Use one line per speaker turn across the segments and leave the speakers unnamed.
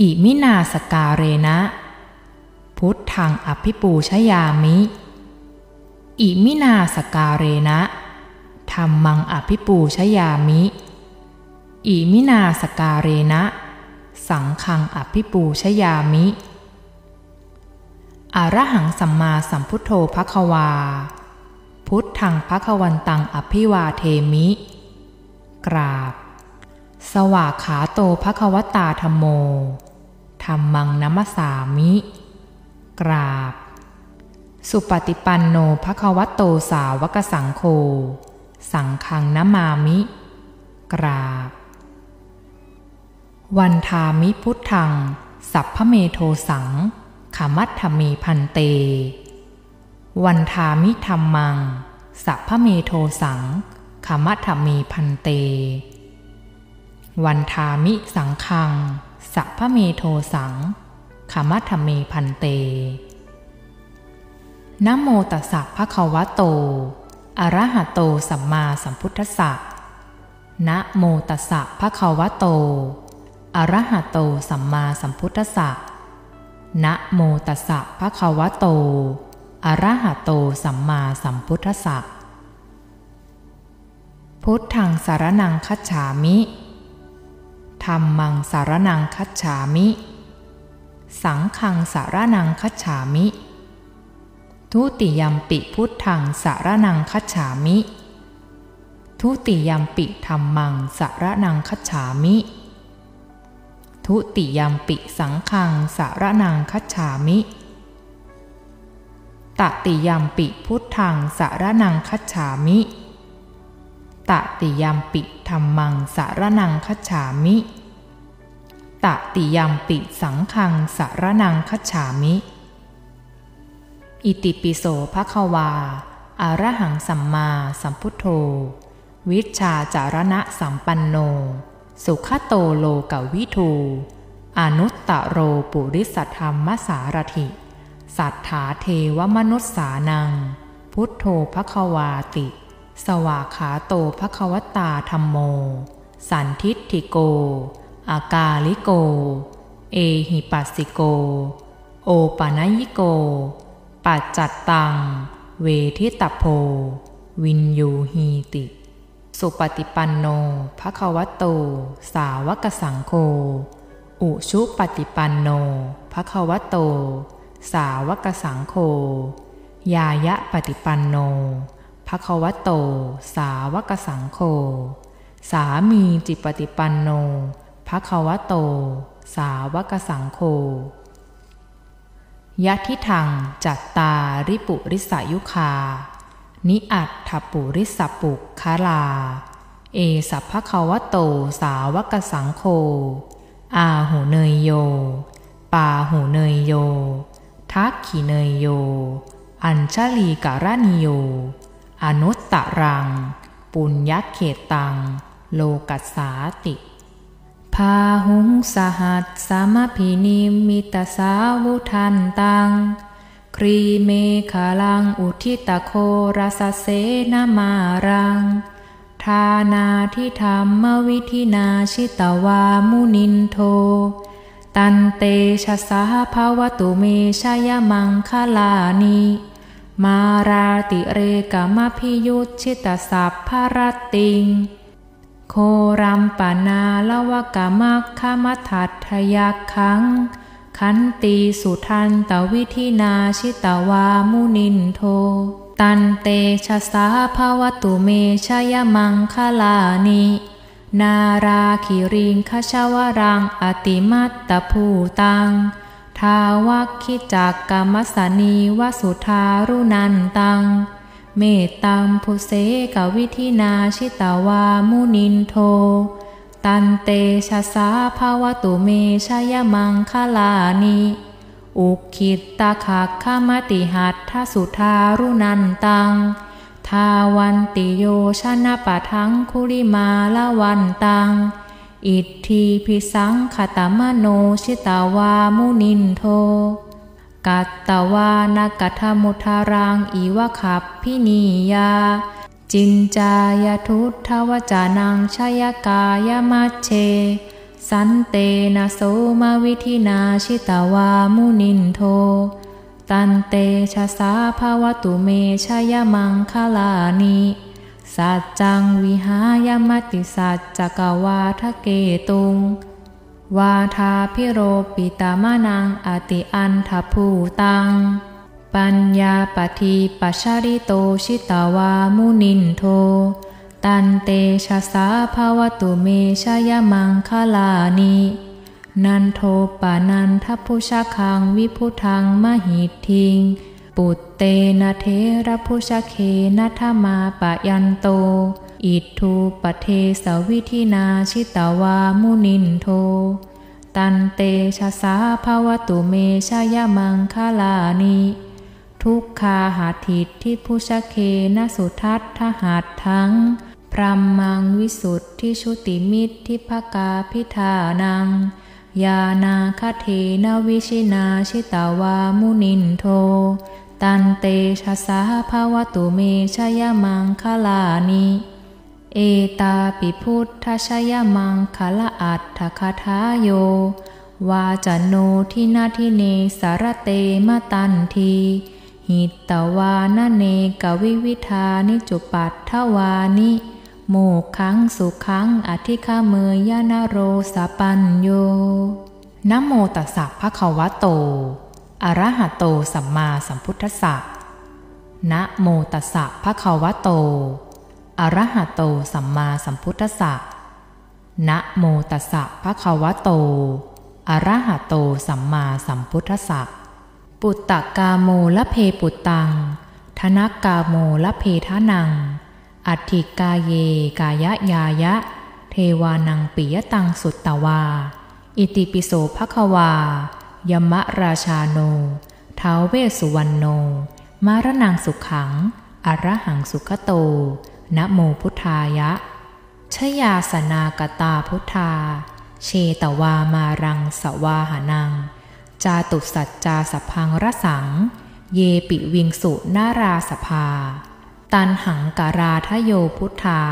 อิมินาสักกาเรนะ พุทธังอภิปูชยามิ อิมินาสักกาเรนะธัมมังอภิปูชยามิ อิมินาสักกาเรนะ สังฆังอภิปูชยามิ อรหังสัมมาสัมพุทโธภควา พุทธังภควันตังอภิวาเทมิ กราบ สวากขาโตภควตาธรรมโม ธรรมังนัมสามิ กราบ สุปฏิปันโนภควโตสาวกสังโฆ สังฆังนมามิ กราบ วันทามิพุทธัง สัพพเมโทสังขามัตถมีพันเต วันทามิธรรมัง สัพพังเมโทสังขะมะถะเมภันเต วันทามิสังฆัง สัพพังเมโทสังขะมะถะเมภันเตนะโมตัสสะภะคะวะโต อะระหะโตสัมมาสัมพุทธัสสะนะโมตัสสะภะคะวะโต อะระหะโตสัมมาสัมพุทธัสสะนะโมตัสสะภะคะวะโต อะระหะโตสัมมาสัมพุทธัสสะพุทธังสารนังคัจฉามิ ธรรมังสารนังคัจฉามิ สังฆังสารนังคัจฉามิ ทุติยมปิพุทธังสารนังคัจฉามิ ทุติยมปิธรรมังสารนังคัจฉามิ ทุติยมปิสังฆังสารนังคัจฉามิตติยมปิพุทธังสารนังคัจฉามิ ตติยามปิธรรมังสารนังคัจฉามิตติยามปิสังฆังสารนังคัจฉามิ อิติปิโสภควาอารหังสัมมาสัมพุทโธ วิชาจารณะสัมปันโน สุขโตโลกวิทูอนุตตะโรปุริสธรรมสารถิ สัทธาเทวมนุษสานัง พุทโธภควาติ สวาขาโตภควตาธรรมโม สันทิฐิโก อากาลิโก เอหิปัสสิโก โอปนยิโก ปัจจัตตัง เวทิตโพ วินยูฮีติ สุปฏิปันโนภะคะวโต สาวกสังโฆ อุชุปฏิปันโนภะคะวโต สาวกสังโฆ ยายะปฏิปันโน ภะควะโต สาวกสังโฆสามีจิปฏิปันโนภะควะโต สาวกสังโฆยะทิทังจัตตาริปุริสายุคา นิอัตถปุริสปุกคาลา เอสัพพคะวะโตสาวกสังโฆอาหูเนยโย ปาหูเนยโย ทักขีเนยโย อัญชลีการณิโย อนุตตรัง ปุญญเขตัง โลกัสสาติพาหุงสหัสสามพินิมิตาสาวุทันตัง ครีเมฆาลังอุทิตโครสเสนามารัง ทานาทิธรรมวิธินาชิตวามุนินโท ตันเตชะสาภาวตุเมชยมังคลานิ มาราติเรกมพิยุชิตสัพพรติง โครัมปนาลวกามักขมัทัตทยักขัง ขันตีสุทันตวิธินาชิตวามุนินโท ตันเตชะสาภาวตุเมชยมังคลานินาราคิริงคชาวรังอติมัตตภูตัง ทาวักขิจักกรรมสนีวสุทารุนันตัง เมตตัมพุเสกวิธินาชิตาวามุนินโท ตันเตชะสาภาวตุเมชยมังคลานิอุคิตตาคักขมติหัตทสุทารุนันตัง ทาวันติโยชนะปะทังคุริมาละวันตัง อิทธิพิสังขตมโนชิตาวามุนินโท กัตตวานกัทมุทารังอีวะขับพินียา จินจายทุทธวจานังชยกายมัชเช สันเตนะโสมาวิธินาชิตาวามุนินโท ตันเตชะสาภาวตุเมชยมังคลานิ สัจจังวิหายมติสัจจกวาทะเกตุง วาทาพิโรปิตามานังอติอันทภูตัง ปัญญาปฏิปัชาริโตชิตาวามุนินโท ตันเตชะสาภาวตุเมชยมังคลานินันโทปานันทพุชคังวิพุทังมหิทิง ปุตเตนะเทระพุชเคนัทมาปะยันโต อิทธูปะเทสะวิธินาชิตะวามุนินโท ตันเตชะสาภะวะตุเมชะยะมังคะลานิทุคคาหะทิฏฐิภุชะเคนะสุทัฏฐะหัตถัง พรัหมังวิสุทธิชุติมิทธิพะกาภิธานัง ญาณาคะเทนะวิธินาชิตะวามุนินโท ตันเตชะสาภาวตุเมชยมังคลานิเอตาปิพุทธชยมังคละอัตถคทาโยวาจโนทินาทิเนสารเตมตันทีหิตตวานเนกวิวิธานิจุปัตถวานิโมขังสุขังอธิคาเมยยานโรสปัญโยนโมตัสสะภะคะวะโต อรหะโตสัมมาสัมพุทธัสสะ นะโมตัสสะภะคะวะโต อรหะโตสัมมาสัมพุทธัสสะ นะโมตัสสะภะคะวะโต อรหะโตสัมมาสัมพุทธัสสะ ปุตตะกาโมละเพปุตตัง ธนกาโมละเพทานัง อัติกาเยกายะยายะ เทวานังปิยตังสุตตวา อิติปิโสภะคะวา ยมะราชาโนท้าวเวสุวรรณโน มารนังสุขขัง อรหังสุขโต นะโมพุทธายะ ชยาสนากตาพุทธา เชตวามารังสวาหานัง จาตุสัจจาสพังระสัง เยปิวิงสุนาราสภา ตันหังการาทโยพุทธา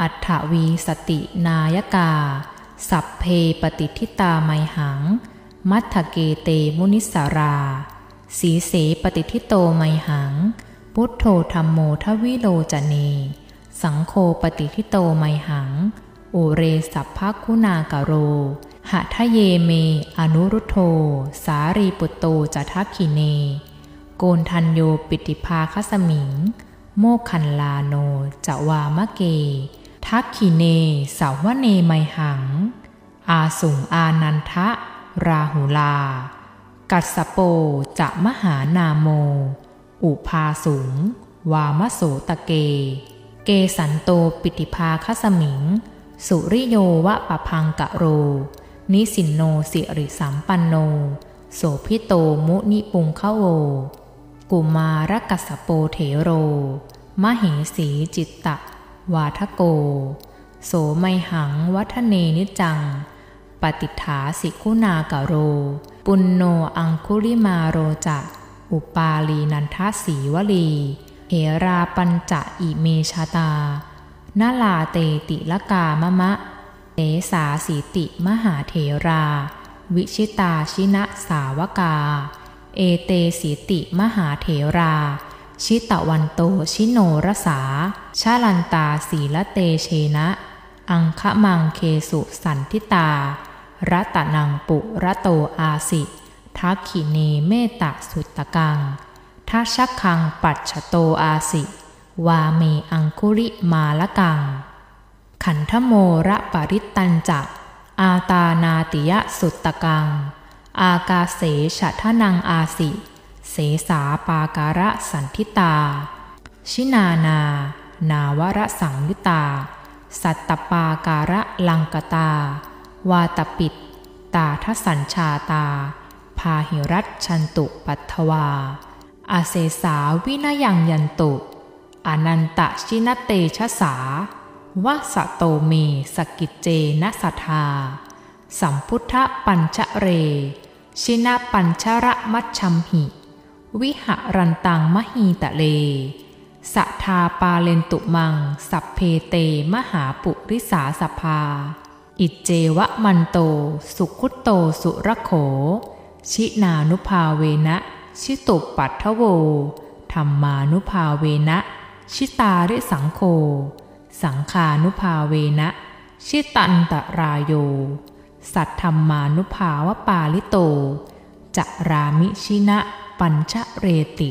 อัฏฐวีสตินายกา สัพเพปฏิทิตาไมหัง มัทเกเตมุนิสารา สีเสปฏิทิโตไมหัง พุทโธธรรมโมทวิโลจเน สังโฆปฏิทิโตไมหังโอเรสัพพคุณากโร หะทะเยเม อนุรุโธสารีปุตโตจัทักขิเน โกนทันโยปิติภาคสมิง โมคันลาโนจวามะเก ทักขิเนสาวเนไมหัง อาสุงอานันทะ ราหุลา กัสโปจะมหานาโม อุพาสูงวามโสตะเก เกสันโตปิติภาคสมิง สุริโยวะปะพังกะโร นิสินโนสิริสัมปันโน โสพิโตมุนิปุงเข้าโว กุมารกัสโปเถโร มเหสีจิตตะ วาทโก โสไมหังวัฒเนนิจัง ฏิฐาสิกุนากโร ปุณโนอังคุลิมาโรจะอุปาลีนันทสีวลีเอราปัญจะอิเมชาตานาลาเตติละกามะมะเอสาสีติมหาเถรา วิชิตาชินะสาวกา เอเตสีติมหาเถรา ชิตะวันโตชิโนรสา ชาลันตาสีละเตเชนะ อังคะมังเคสุสันทิตา รัตนังปุระโตอาสิทักขิเนเมตะสุตตะกังทัชักคังปัจฉโตอาสิ วาเมอังคุริมาละกัง ขันธโมระปริตันจักอาตานาติยะสุตตะกัง อากาเสฉทนังอาสิ เสสาปาการะสันทิตา ชินานานาวรสังยุตา สัตตปาการะลังกตา วาตปิด ตาทสัญชาตา พาหิรัตชันตุปัทวา อาเสสาวินายังยันตุอนันตชินเตชะสาวาสโตเมสกิจเจนะสัทา สัมพุทธปัญชเร ชินปัญชระมัชชัมหิ วิหรันตังมหีตะเลสัทาปาเลนตุมัง สัพเพเตมหาปุริสาสภา อิเจวะมันโต สุขุตโตสุรโข ชินานุภาเวนะ ชิตุปัททโว ธรรมานุภาเวนะ ชิตาริสังโฆสังขานุภาเวนะ ชิตันตรายโย สัทธรรมานุภาวปาลิโตจะรามิชินะ ปัญชเรติ